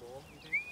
bowl, you think?